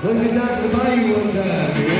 Let's get down to the bayou one time, yeah?